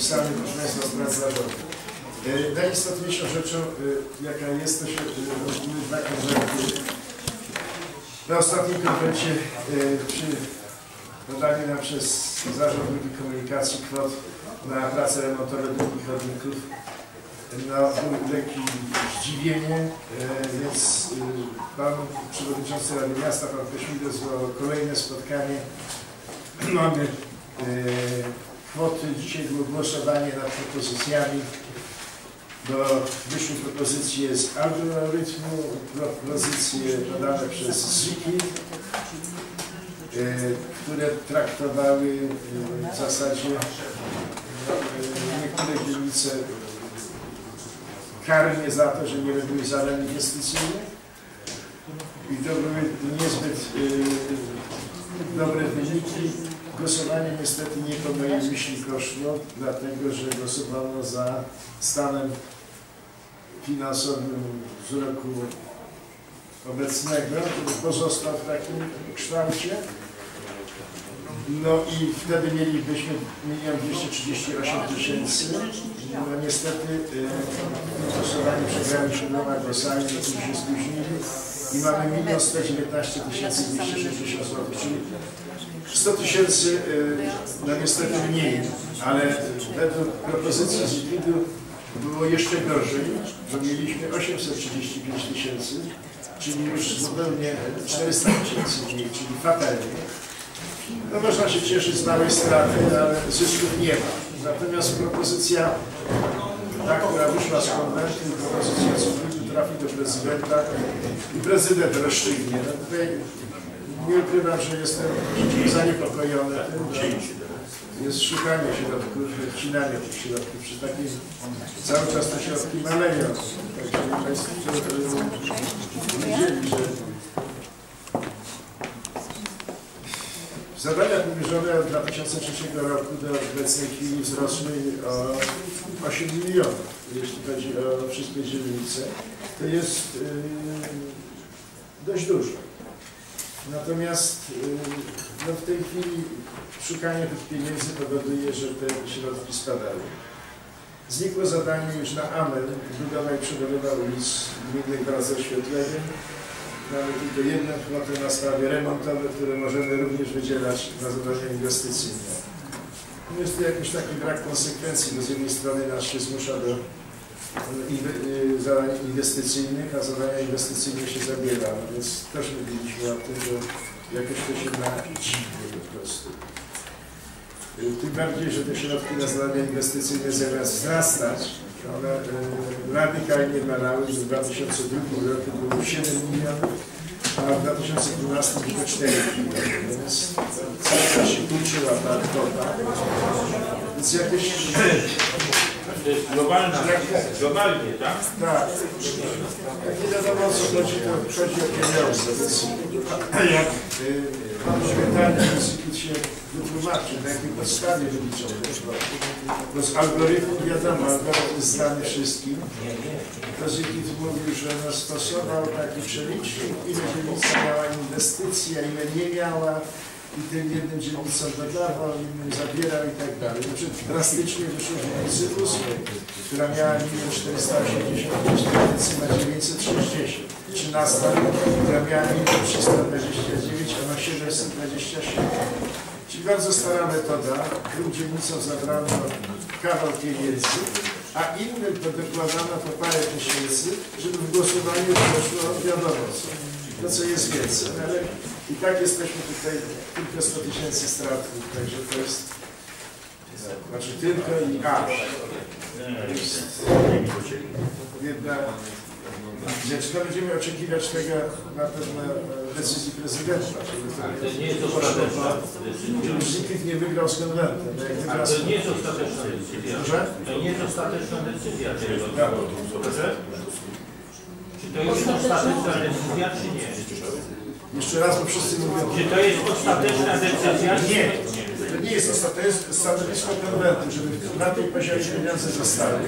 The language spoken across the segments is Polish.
Sami proszę Państwa spraw zarządu. E, Najistotniejszą rzeczą, e, jaka jest, to się e, że e, na ostatnim konwencie e, przy dodaniu nam przez Zarząd Dróg Komunikacji kwot na prace remontowe dróg i chodników był lekkie zdziwienie, e, więc e, Pan Przewodniczący Rady Miasta, Pan Kośmido zwołał kolejne spotkanie. Mamy e, kwoty, dzisiaj było głosowanie nad propozycjami. Do wyszły propozycje z algorytmu, propozycje podane przez ZIKI, e, które traktowały e, w zasadzie e, niektóre dzielnice karnie za to, że nie robiły zadań inwestycyjnych i to były niezbyt dobre wyniki. Głosowanie niestety nie po mojej myśli poszło, dlatego że głosowano za stanem finansowym z roku obecnego, pozostał w takim kształcie. No i wtedy mielibyśmy 1 238 tysięcy. No niestety y, głosowanie przegrali siedmioma głosami, no to się spóźnili i mamy 1 119 260 zł, czyli 100 tysięcy y, no niestety mniej, ale według propozycji z było jeszcze gorzej, bo mieliśmy 835 tysięcy, czyli już zupełnie 400 tysięcy mniej, czyli fatalnie. No można się cieszyć z małej straty, ale zysków nie ma. Natomiast propozycja, ta, która wyszła z konwentu, propozycja Cukru trafi do prezydenta i prezydent rozstrzygnie. No tutaj nie ukrywam, że jestem zaniepokojony tym, jest szukanie środków, wcinanie tych środków przy takim cały czas te środki maleją. Także Państwo widzieli, że Zadania powierzone od 2003 roku do obecnej chwili wzrosły o 8 milionów, jeśli chodzi o wszystkie dzielnice. To jest yy, dość dużo. Natomiast yy, no w tej chwili szukanie tych pieniędzy powoduje, że te środki spadają. Znikło zadanie już na AMEL, budowa i przebudowa ulic Gminnych Drodze Oświetleniem. Mamy tylko jedną kwotę na sprawy remontowe, które możemy również wydzielać na zadania inwestycyjne. Jest to jakiś taki brak konsekwencji, bo z jednej strony nas się zmusza do y, zadań inwestycyjnych, a zadania inwestycyjne się zabiera, więc też mówiliśmy o tym, że jakoś to się na dziwnie po prostu. Y, Tym bardziej, że te środki na zadania inwestycyjne zamiast wzrastać, one y, radykalnie malały, w 2002 roku było 7 milionów, a w 2012 tylko 4 miliony, więc cały czas się kurczyła ta kwota. Więc jakieś... To jest globalna, globalnie, tak? Tak, nie wiadomo co chodzi, to chodzi o pieniądze. Więc jak y, pan Śmietanie się wytłumaczy, na jakiej podstawie wyliczone, bo z algorytmu wiadomo, algorytm jest znany wszystkim. To Zygit mówił, że no stosował taki przelicznik, ile dzielnica miała inwestycji, a ile nie miała i tym jednym dzielnicom dodawał, innym zabierał i tak dalej. Znaczy drastycznie wyszło dzielnicy ósmej, która miała 1 485 tysięcy na 960. 13, która miała 1 329, a ma 727. Czyli bardzo stara metoda. Tym dzielnicom zabrano kawał pieniędzy, a innym to dokładano po parę tysięcy, żeby w głosowaniu doszło wiadomo co. To co jest więcej. No ale i tak jesteśmy tutaj tylko 100 tysięcy stratów, także to jest znaczy tylko i aż. Jest jedna rzecz. To będziemy oczekiwać tego na pewno e, decyzji prezydenta. To nie jest ostateczna decyzja. Zikit nie wygrał z konwentem. No Ale to nie jest ostateczna decyzja. To nie jest ostateczna decyzja. Proszę? Czy to jest ostateczna decyzja, czy nie? Jeszcze raz, bo wszyscy mówią, Czy to jest ostateczna decyzja? Nie. To nie jest stanowisko konwentu, żeby na tej poziomie pieniądze zostały.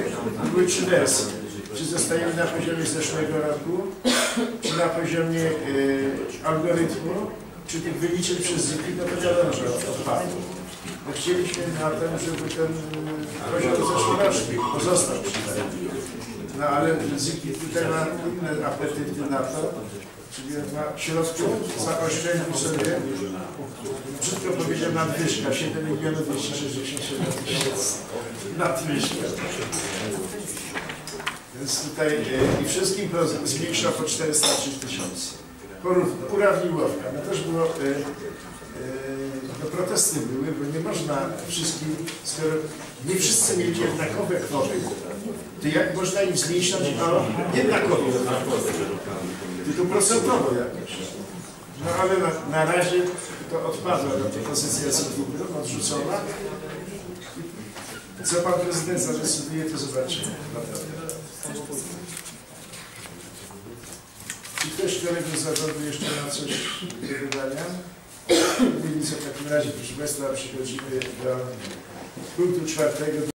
Były trzy wersje. Czy zostajemy na poziomie zeszłego roku, czy na poziomie y, algorytmu, czy tych wyliczeń przez ZIKI, no to wiadomo, że odpadło. Bo chcieliśmy na tym, żeby ten y, poziom Widocznie pozostał przy tym. No ale tutaj ma inne apetyty na to, czyli ma środków zaoszczędził sobie, brzydko powiedział nadwyżka, 7 milionów 267 tysięcy nadwyżka. Więc tutaj e, i wszystkim zmniejsza po 403 tysiące. Porówno, urawniłowka. No też było, e, protesty były, bo nie można wszystkim, skoro nie wszyscy mieli jednakowe kwoty, to jak można im zmniejszać o jednakowo, tylko procentowo jakoś. No ale na, na razie to odpadła ta propozycja cykliczna, odrzucona. Co pan prezydent zadecyduje, to zobaczymy. Czy ktoś z zarządu jeszcze ma coś do dodania? W takim razie, proszę Państwa, przechodzimy do punktu czwartego.